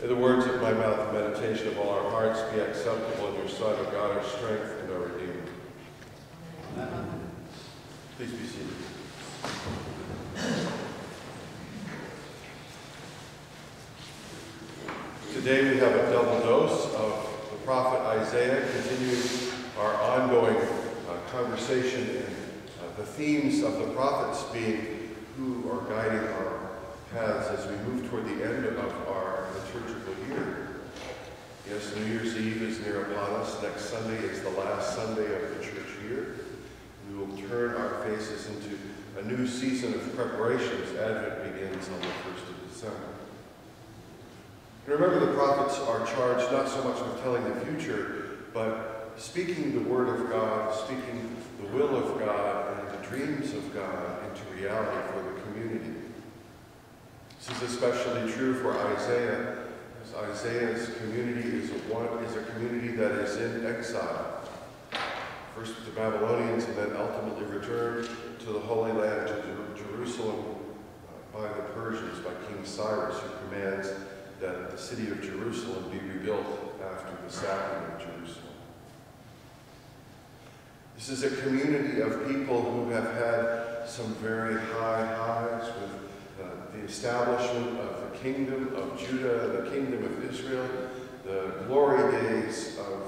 May the words of my mouth and meditation of all our hearts be acceptable in your sight, O God, our strength and our Redeemer. Amen. Please be seated. Today we have a double dose of the prophet Isaiah, continuing our ongoing uh, conversation and uh, the themes of the prophets being who are guiding our paths as we move toward the end of our liturgical year. Yes, New Year's Eve is near upon us. Next Sunday is the last Sunday of the church year. We will turn our faces into a new season of preparations. Advent begins on the 1st of December. And remember, the prophets are charged not so much with telling the future, but speaking the word of God, speaking the will of God and the dreams of God into reality for the community. This is especially true for Isaiah, as Isaiah's community is a, one, is a community that is in exile. First with the Babylonians and then ultimately returned to the Holy Land, to Jerusalem, uh, by the Persians, by King Cyrus, who commands that the city of Jerusalem be rebuilt after the sacking of Jerusalem. This is a community of people who have had some very high highs with the establishment of the kingdom of Judah, the kingdom of Israel, the glory days of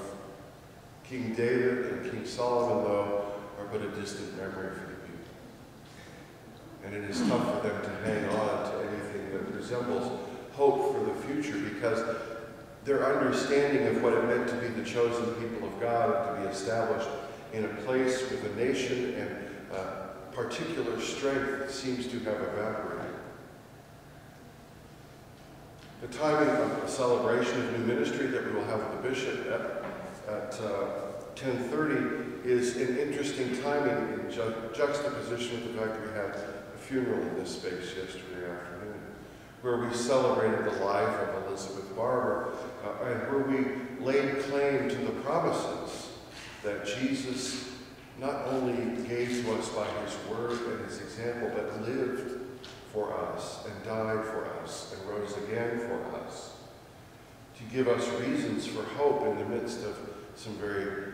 King David and King Solomon, though, are but a distant memory for the people. And it is tough for them to hang on to anything that resembles hope for the future because their understanding of what it meant to be the chosen people of God to be established in a place with a nation and uh, particular strength seems to have evaporated. The timing of the celebration of new ministry that we will have with the bishop at, at uh, 10.30 is an interesting timing in ju juxtaposition with the fact that we had a funeral in this space yesterday afternoon where we celebrated the life of Elizabeth Barber, uh, and where we laid claim to the promises that Jesus not only gave to us by his word and his example, but lived for us and died for us and rose again for us to give us reasons for hope in the midst of some very,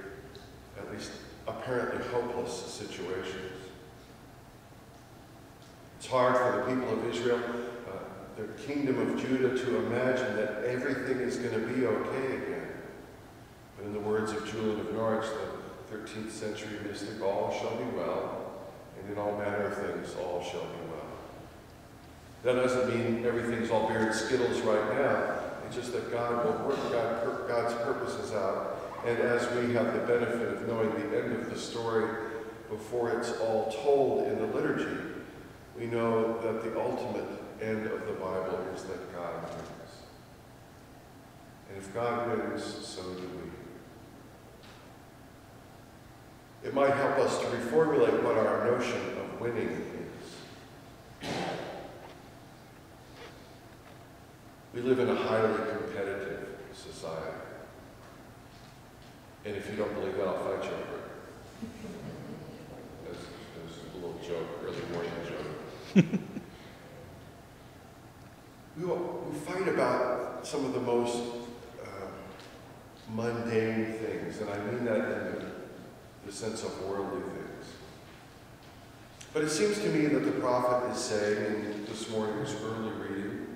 at least apparently hopeless situations. It's hard for the people of Israel uh, the kingdom of Judah to imagine that everything is going to be okay again. But in the words of Julian of Norwich, the 13th century mystic, all shall be well, and in all manner of things all shall be well. That doesn't mean everything's all beer and skittles right now. It's just that God will work God, God's purposes out. And as we have the benefit of knowing the end of the story before it's all told in the liturgy, we know that the ultimate end of the Bible is that God wins. And if God wins, so do we. It might help us to reformulate what our notion of winning is. We live in a highly competitive society. And if you don't believe that, I'll fight you over it. That's, a little joke, really more than a joke. we, we fight about some of the most uh, mundane things, and I mean that in the, the sense of worldly things. But it seems to me that the prophet is saying in this morning's early reading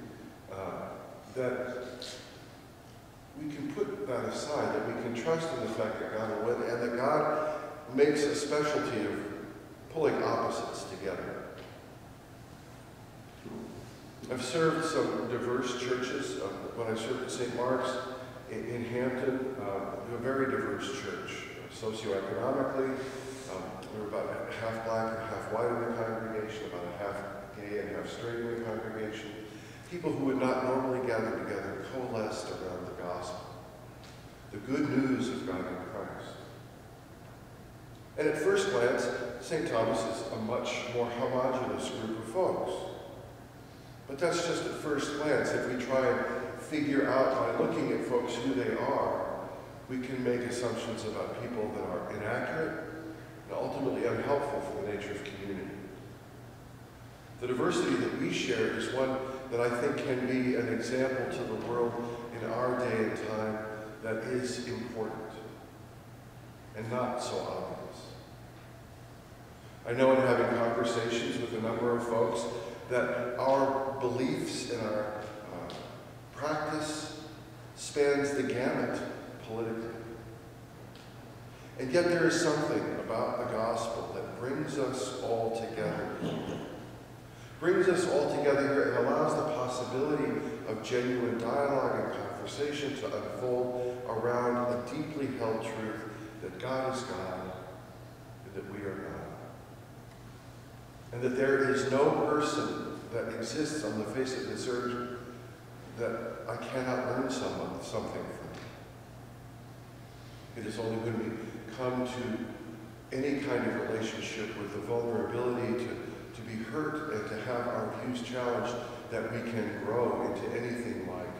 that we can put that aside, that we can trust in the fact that God will win, and that God makes a specialty of pulling opposites together. I've served some diverse churches. Uh, when I served at St. Mark's in, in Hampton, uh, a very diverse church, socioeconomically. Um, we were about half black and half white in the congregation, about a half gay and half straight in the congregation. People who would not normally gather together coalesced around the gospel, the good news of God in Christ. And at first glance, St. Thomas is a much more homogenous group of folks. But that's just at first glance. If we try and figure out by looking at folks who they are, we can make assumptions about people that are inaccurate and ultimately unhelpful for the nature of community. The diversity that we share is one that I think can be an example to the world in our day and time that is important and not so obvious. I know in having conversations with a number of folks that our beliefs and our uh, practice spans the gamut politically. And yet there is something about the gospel that brings us all together. Brings us all together here and allows the possibility of genuine dialogue and conversation to unfold around a deeply held truth that God is God and that we are not. And that there is no person that exists on the face of this earth that I cannot learn someone, something from. It is only when we come to any kind of relationship with the vulnerability to be hurt and to have our views challenged that we can grow into anything like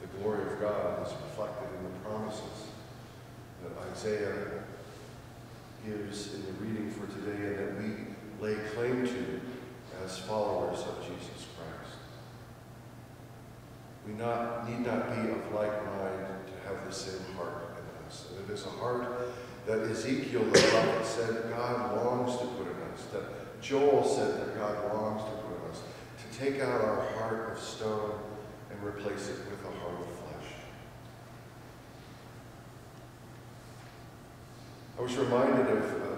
the glory of God as reflected in the promises that Isaiah gives in the reading for today and that we lay claim to as followers of Jesus Christ. We not, need not be of like mind to have the same heart in us. And it is a heart that Ezekiel the prophet said God longs to put in us, that Joel said that God longs to put us, to take out our heart of stone and replace it with a heart of flesh. I was reminded of uh,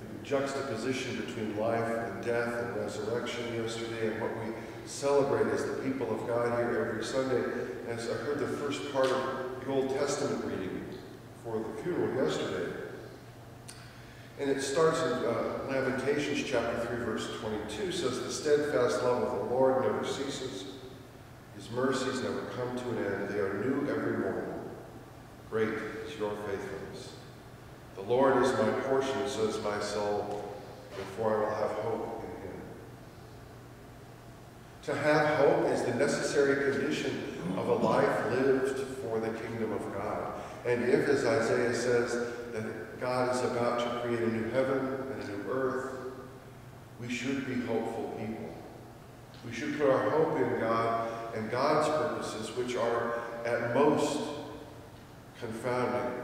the juxtaposition between life and death and resurrection yesterday and what we celebrate as the people of God here every Sunday. As I heard the first part of the Old Testament reading for the funeral yesterday. And it starts in uh, Lamentations chapter 3, verse 22, says, The steadfast love of the Lord never ceases. His mercies never come to an end. They are new every morning. Great is your faithfulness. The Lord is my portion, says my soul, therefore I will have hope in him. To have hope is the necessary condition of a life lived for the kingdom of God. And if, as Isaiah says, that God is about to create a new heaven and a new earth, we should be hopeful people. We should put our hope in God and God's purposes, which are at most confounding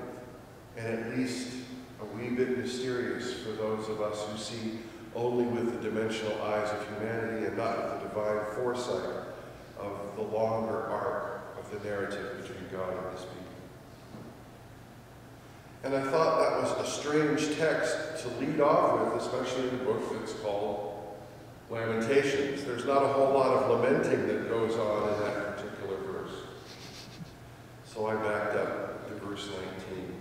and at least a wee bit mysterious for those of us who see only with the dimensional eyes of humanity and not with the divine foresight of the longer arc of the narrative between God and his people. And I thought that was a strange text to lead off with, especially in a book that's called Lamentations. There's not a whole lot of lamenting that goes on in that particular verse. So I backed up to verse 19.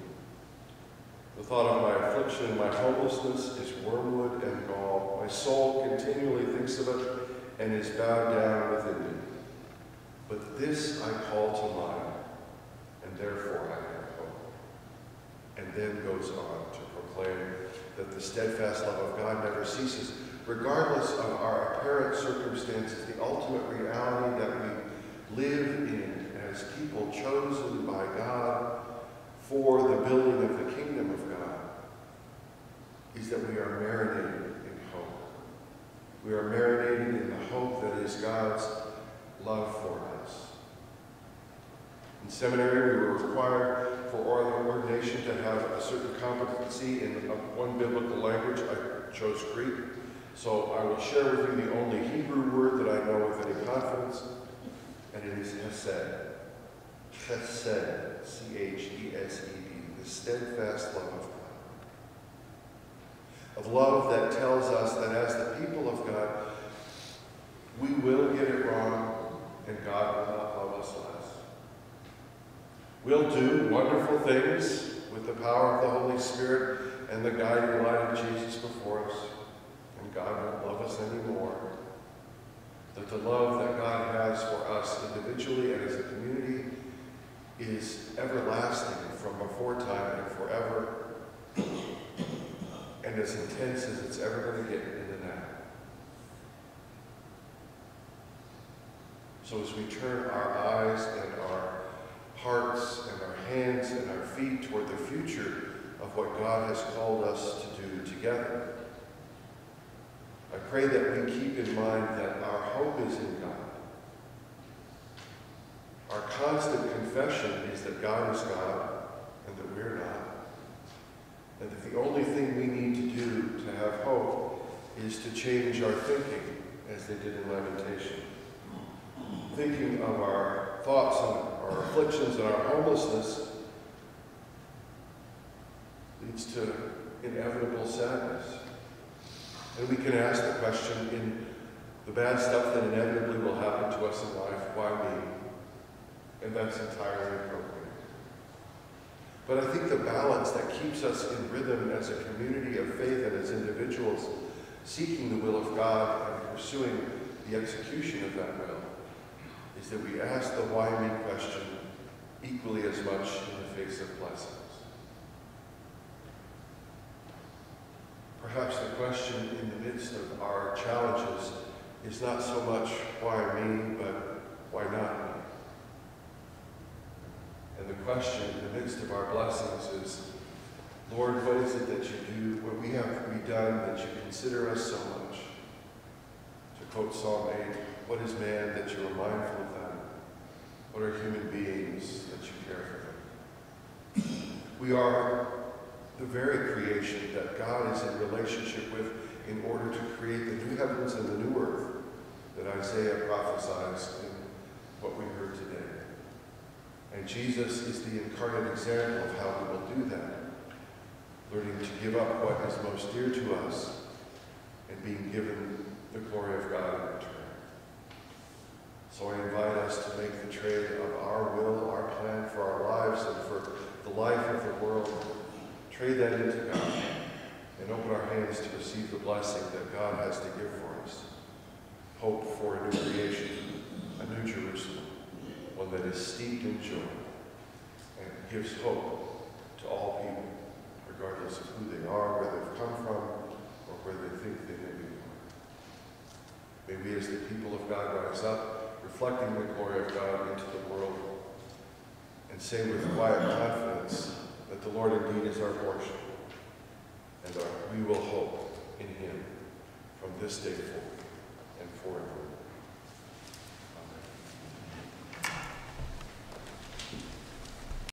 The thought of my affliction my homelessness is wormwood and gall. My soul continually thinks of it and is bowed down within me. But this I call to mind, and therefore I then goes on to proclaim that the steadfast love of God never ceases, regardless of our apparent circumstances, the ultimate reality that we live in as people chosen by God for the building of the kingdom of God is that we are marinated in hope. We are marinated in the hope that is God's love for us. In seminary, we were required for our ordination to have a certain competency in one biblical language. I chose Greek. So I will share with you the only Hebrew word that I know with any confidence, and it is hesed. Chesed, C-H-E-S-E-D, the steadfast love of God. Of love that tells us that as the people of God, we will get it wrong, and God will not love us We'll do wonderful things with the power of the Holy Spirit and the guiding light of Jesus before us, and God won't love us anymore. That the love that God has for us individually and as a community is everlasting from before time and forever, and as intense as it's ever going to get in the now. So as we turn our eyes and our hearts and our hands and our feet toward the future of what God has called us to do together, I pray that we keep in mind that our hope is in God our constant confession is that God is God and that we're not. And that the only thing we need to do to have hope is to change our thinking, as they did in Lamentation. Thinking of our thoughts and our afflictions and our homelessness leads to inevitable sadness. And we can ask the question in the bad stuff that inevitably will happen to us in life, why me? And that's entirely appropriate. But I think the balance that keeps us in rhythm as a community of faith and as individuals seeking the will of God and pursuing the execution of that will is that we ask the why me question equally as much in the face of blessings. Perhaps the question in the midst of our challenges is not so much why me, but why not me? And the question in the midst of our blessings is, Lord, what is it that you do, what we have we done that you consider us so much? To quote Psalm 8, what is man that you are mindful? What are human beings that you care for them? We are the very creation that God is in relationship with in order to create the new heavens and the new earth that Isaiah prophesies in what we heard today. And Jesus is the incarnate example of how we will do that, learning to give up what is most dear to us and being given the glory of God in return. So I invite us to make the trade of our will, our plan for our lives and for the life of the world, trade that into God and open our hands to receive the blessing that God has to give for us. Hope for a new creation, a new Jerusalem, one that is steeped in joy and gives hope to all people, regardless of who they are, where they've come from, or where they think they may be. May we as the people of God rise up, reflecting the glory of God into the world, and say with quiet confidence that the Lord indeed is our portion, and our, we will hope in him from this day forward and forever.